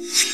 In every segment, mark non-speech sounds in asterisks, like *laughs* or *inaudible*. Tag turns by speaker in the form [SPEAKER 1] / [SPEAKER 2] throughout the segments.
[SPEAKER 1] you *laughs*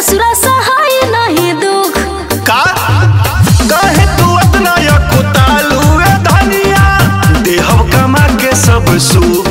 [SPEAKER 1] ससुरा सहाय नहीं दुख।
[SPEAKER 2] का? कहे तू अपना या कुतालू धनिया। देहब कमा के सब सुख।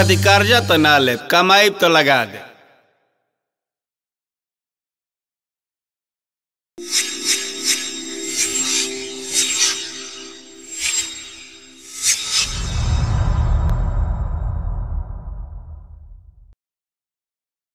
[SPEAKER 3] खातिर कर्जा तो ना ले कमाई तो लगा दे।